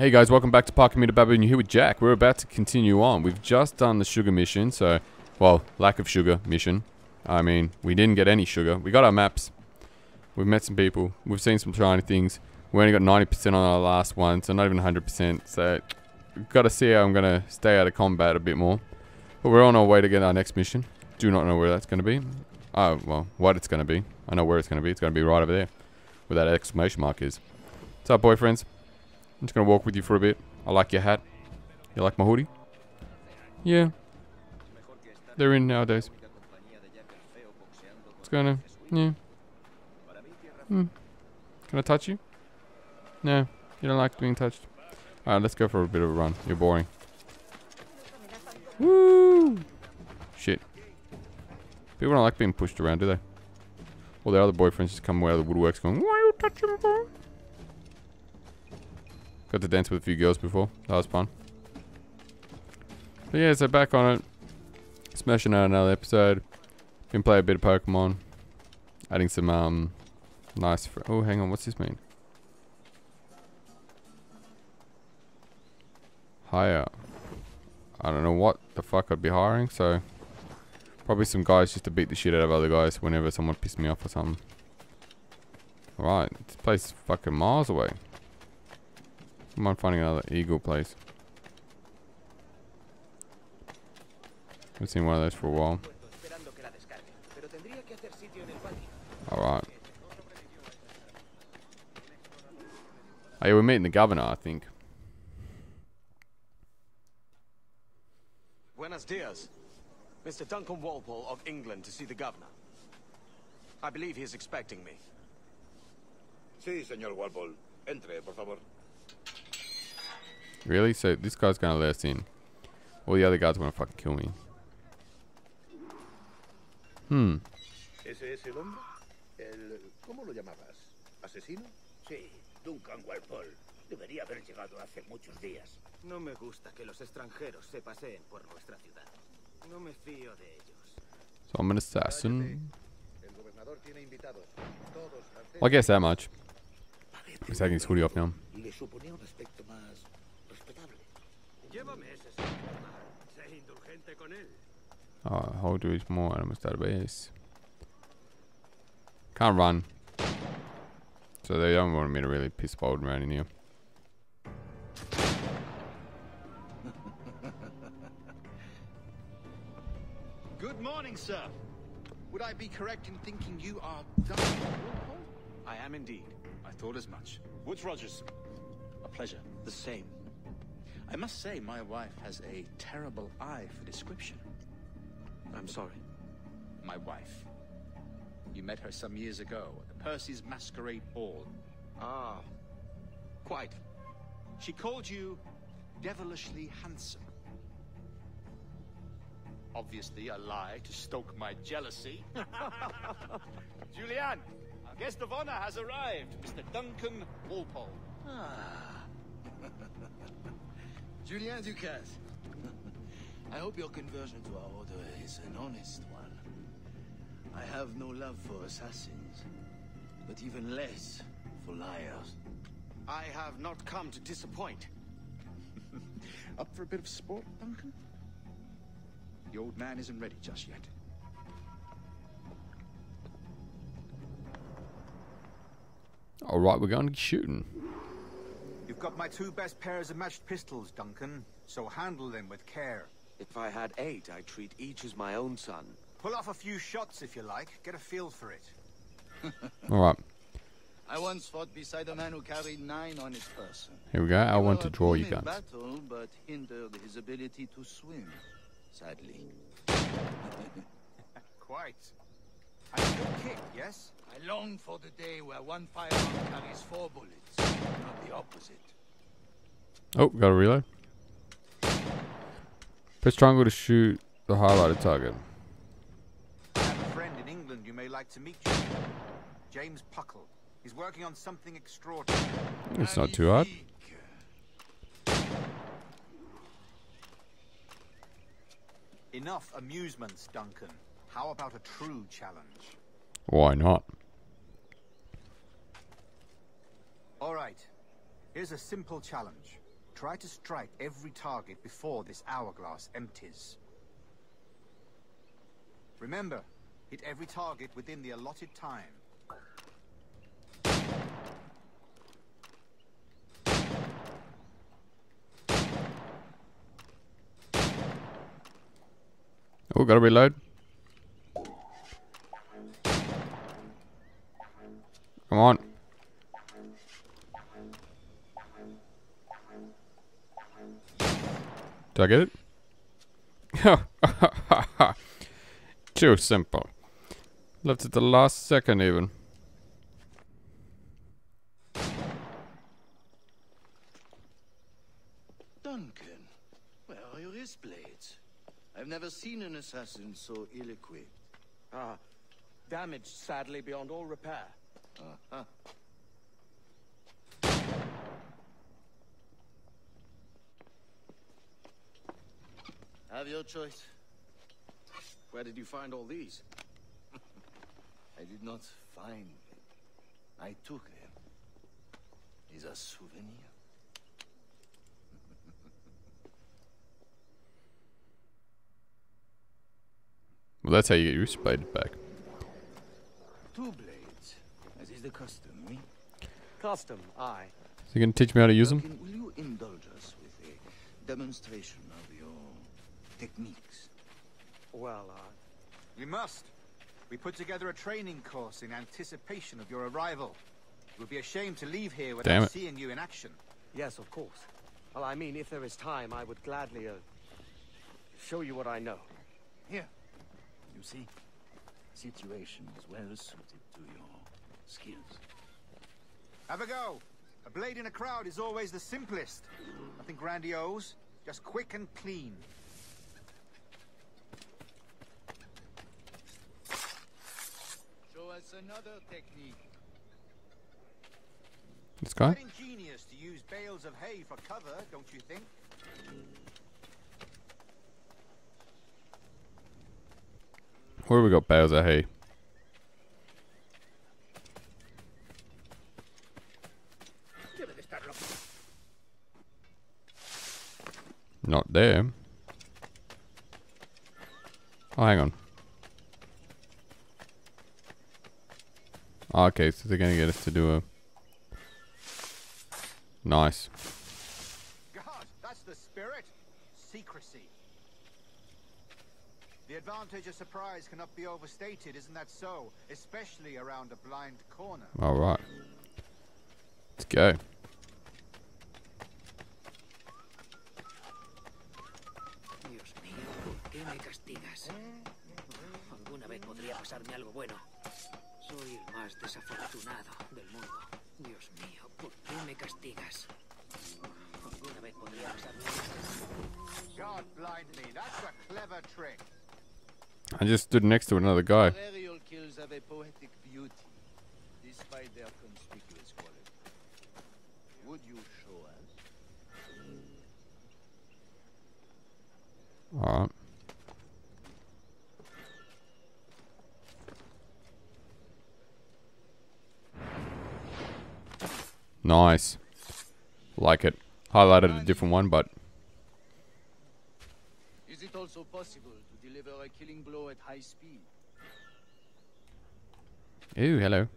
Hey guys, welcome back to Parking Meter Baboon. You're here with Jack. We're about to continue on. We've just done the sugar mission, so, well, lack of sugar mission. I mean, we didn't get any sugar. We got our maps. We've met some people. We've seen some shiny things. We only got 90% on our last one, so not even 100%. So, got to see how I'm going to stay out of combat a bit more. But we're on our way to get our next mission. Do not know where that's going to be. Oh, well, what it's going to be. I know where it's going to be. It's going to be right over there. Where that exclamation mark is. What's up, boyfriends? I'm just going to walk with you for a bit. I like your hat. You like my hoodie? Yeah. They're in nowadays. It's gonna... Yeah. Hmm. Can I touch you? No. You don't like being touched? Alright, let's go for a bit of a run. You're boring. Woo! Shit. People don't like being pushed around, do they? All their other boyfriends just come out of the woodworks going, Why are you touching me, boy? Got to dance with a few girls before. That was fun. But yeah, so back on it. Smashing out another episode. Been playing a bit of Pokemon. Adding some, um, nice... oh, hang on. What's this mean? Hire. I don't know what the fuck I'd be hiring, so... Probably some guys just to beat the shit out of other guys whenever someone pissed me off or something. Alright, this place is fucking miles away. I'm on finding another eagle place. I've seen one of those for a while. Alright. Oh yeah, we're meeting the governor, I think. Buenos dias. Mr. Duncan Walpole of England to see the governor. I believe he is expecting me. Sí, señor Walpole. Entre, por favor. Really? So this guy's gonna let us in. All the other guys are gonna fucking kill me. Hmm. ¿Ese es el hombre? El... ¿Cómo lo llamabas? ¿Asesino? Sí, Duncan Walpole. Debería haber llegado hace muchos días. No me gusta que los extranjeros se paseen por nuestra ciudad. No me fío de ellos. So I'm an assassin. El gobernador tiene invitados. Todos I guess that much. He's taking his hoodie off now. Llévame ese señor. Sé indulgente con él. Uh, how do is more animals database? Can't run. So they don't want me to really piss bold around in here. Good morning, sir. Would I be correct in thinking you are Duncan Walpole? I am indeed. I thought as much. Woodes Rogers. A pleasure. The same. I must say, my wife has a terrible eye for description. I'm sorry. My wife. You met her some years ago at the Percy's Masquerade Ball. Ah, quite. She called you devilishly handsome. Obviously a lie to stoke my jealousy. Julien, our guest of honor has arrived, Mr. Duncan Walpole. Ah. Julien Ducasse. I hope your conversion to our order is an honest one. I have no love for assassins, but even less for liars. I have not come to disappoint. Up for a bit of sport, Duncan? The old man isn't ready just yet. Alright, we're going to shooting. You've got my two best pairs of matched pistols, Duncan, so handle them with care. If I had eight, I'd treat each as my own son. Pull off a few shots if you like, get a feel for it. Alright, I once fought beside a man who carried nine on his person. here we go. I want were to a draw you boon in guns. battle, but hindered his ability to swim. Sadly. Quite. I a good kick, yes? I long for the day where one firearm carries four bullets, not the opposite. Oh, got a reload. Press triangle to shoot the highlighted target. I have a friend in England you may like to meet. You. James Puckle. He's working on something extraordinary. It's not too hard. Enough amusements, Duncan. How about a true challenge? Why not? All right. Here's a simple challenge. Try to strike every target before this hourglass empties. Remember, hit every target within the allotted time. Oh, gotta reload. Come on. Did I get it? Too simple. Left at the last second even. Duncan, where are your wrist blades? I've never seen an assassin so ill-equipped. Ah, damaged sadly beyond all repair. Uh-huh. Have your choice. Where did you find all these? I did not find them. I took them. Is a souvenir. Well, that's how you get your wrist blade back. Two blades, as is the custom, eh? Custom, aye. So you gonna teach me how to use them? Will you indulge us with a demonstration of your techniques? Well, uh, We must. We put together a training course in anticipation of your arrival. It would be a shame to leave here without seeing you in action. yes, of course. Well, I mean, if there is time, I would gladly, uh, show you what I know. Here. You see, situation is well suited to your skills. Have a go. A blade in a crowd is always the simplest. Nothing grandiose, just quick and clean. Us another technique. This guy? Quite ingenious to use bales of hay for cover, don't you think? Where have we got bales of hay? Debe de estar loco. Not there. Oh, hang on. Oh, okay, so they're gonna get us to do a. Nice. God, that's the spirit. Secrecy. The advantage of surprise cannot be overstated, isn't that so? Especially around a blind corner. All right. Let's go. Dios mío, ¿por qué me castigas? Alguna vez podría pasarme algo bueno. Soy el más desafortunado del mundo. Dios mío, ¿por qué me castigas? Alguna vez podría pasarme God blind me, that's a clever trick. I just stood next to another guy. Aerial kills have a poetic beauty, despite their conspicuous quality. Would you show us? All Nice. Like it. Highlighted a different one, but Is it also possible to deliver a killing blow at high speed? Ooh, hello.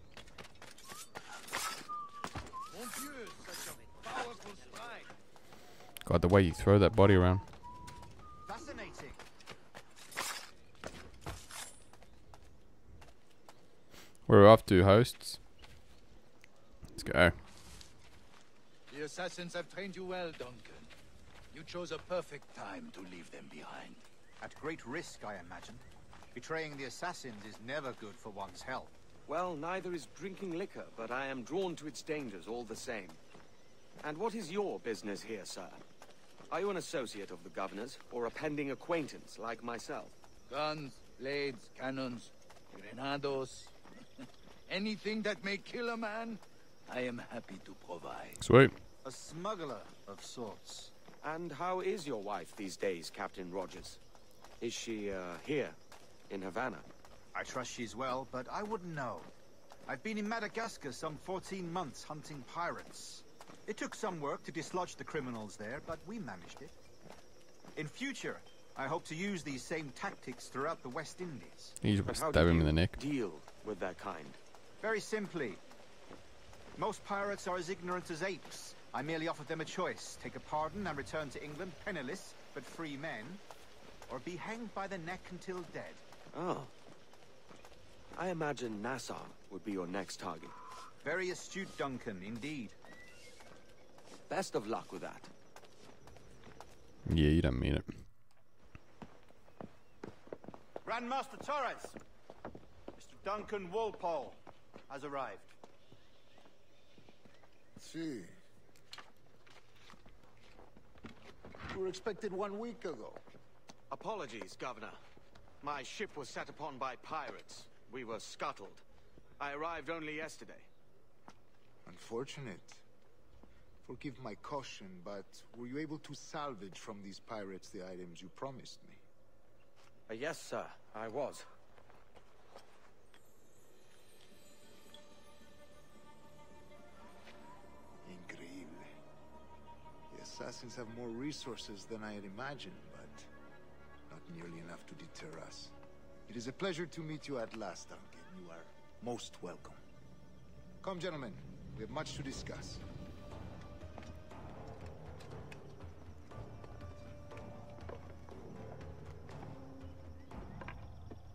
Mon Dieu, such a powerful strike! God, the way you throw that body around. Fascinating. We're off to hosts. Let's go. The assassins have trained you well, Duncan. You chose a perfect time to leave them behind. At great risk, I imagine. Betraying the assassins is never good for one's health. Well, neither is drinking liquor, but I am drawn to its dangers all the same. And what is your business here, sir? Are you an associate of the governor's, or a pending acquaintance like myself? Guns, blades, cannons, grenados. Anything that may kill a man, I am happy to provide. Sweet. A smuggler of sorts. And how is your wife these days, Captain Rogers? Is she, uh, here, in Havana? I trust she's well, but I wouldn't know. I've been in Madagascar some 14 months hunting pirates. It took some work to dislodge the criminals there, but we managed it. In future, I hope to use these same tactics throughout the West Indies. You But just how stab do him in the neck. deal with that kind? Very simply, most pirates are as ignorant as apes. I merely offered them a choice. Take a pardon and return to England penniless, but free men, or be hanged by the neck until dead. Oh. I imagine Nassau would be your next target. Very astute, Duncan, indeed. Best of luck with that. Yeah, you don't mean it. Grandmaster Torres! Mr. Duncan Walpole has arrived. See. You were expected one week ago. Apologies, Governor. My ship was set upon by pirates. We were scuttled. I arrived only yesterday. Unfortunate. Forgive my caution, but were you able to salvage from these pirates the items you promised me? Uh, yes, sir, I was. Assassins have more resources than I had imagined, but not nearly enough to deter us. It is a pleasure to meet you at last, Duncan. You are most welcome. Come, gentlemen. We have much to discuss.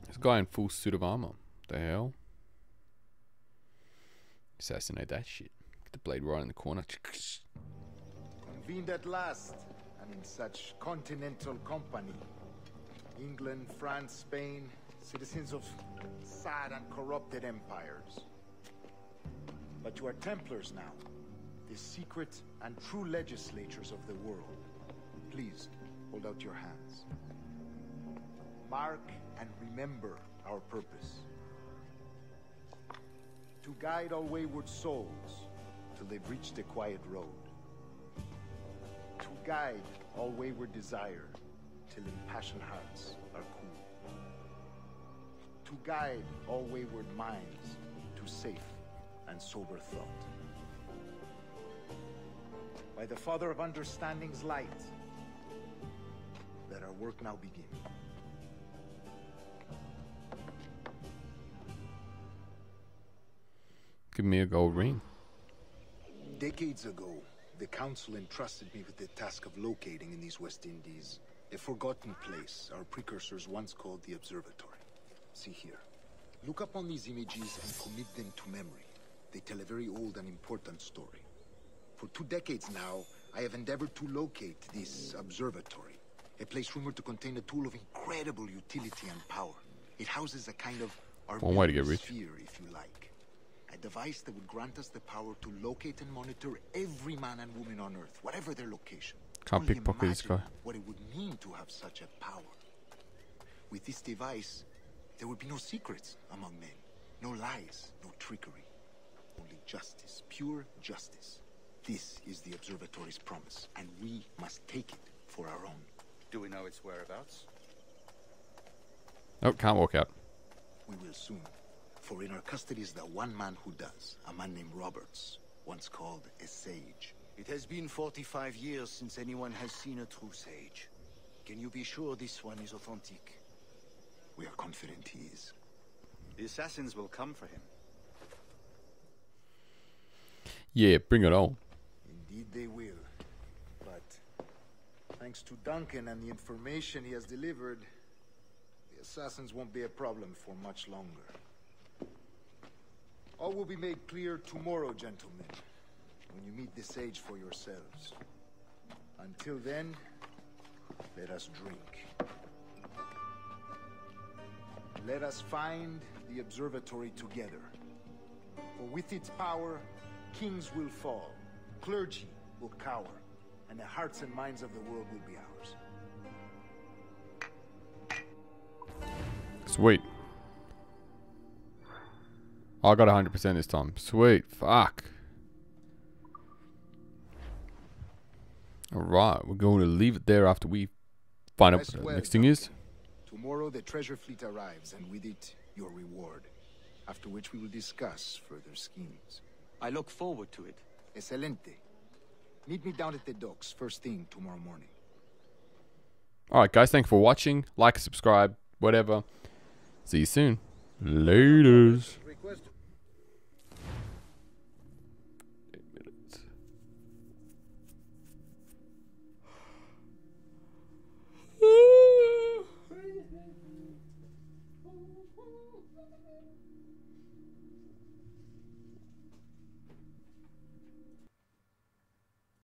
This guy in full suit of armor. The hell? Assassinate that shit. Get the blade right in the corner. Convened at last, and in such continental company. England, France, Spain, citizens of sad and corrupted empires. But you are Templars now, the secret and true legislatures of the world. Please, hold out your hands. Mark and remember our purpose. To guide all wayward souls till they've reached the quiet road guide all wayward desire till impassioned hearts are cool. To guide all wayward minds to safe and sober thought. By the Father of Understanding's light, let our work now begin. Give me a gold ring. Decades ago, the Council entrusted me with the task of locating in these West Indies a forgotten place our precursors once called the Observatory. See here. Look upon these images and commit them to memory. They tell a very old and important story. For two decades now, I have endeavored to locate this observatory, a place rumored to contain a tool of incredible utility and power. It houses a kind of One way to get rich. sphere, if you like. A device that would grant us the power to locate and monitor every man and woman on Earth, whatever their location. Can't Only pickpocket this guy. What it would mean to have such a power. With this device, there would be no secrets among men, no lies, no trickery. Only justice, pure justice. This is the observatory's promise, and we must take it for our own. Do we know its whereabouts? Oh, can't walk out. We will soon. For in our custody is the one man who does, a man named Roberts, once called a sage. It has been 45 years since anyone has seen a true sage. Can you be sure this one is authentic? We are confident he is. The assassins will come for him. Yeah, bring it on. Indeed they will. But thanks to Duncan and the information he has delivered, the assassins won't be a problem for much longer. All will be made clear tomorrow, gentlemen, when you meet the sage for yourselves. Until then, let us drink. Let us find the observatory together. For with its power, kings will fall, clergy will cower, and the hearts and minds of the world will be ours. Sweet. I got 100% this time. Sweet. Fuck. Alright, we're going to leave it there after we find out what the well, next thing is. Tomorrow the treasure fleet arrives, and with it, your reward. After which we will discuss further schemes. I look forward to it. Excelente. Meet me down at the docks first thing tomorrow morning. Alright, guys, thank you for watching. Like, subscribe, whatever. See you soon. Laters. Request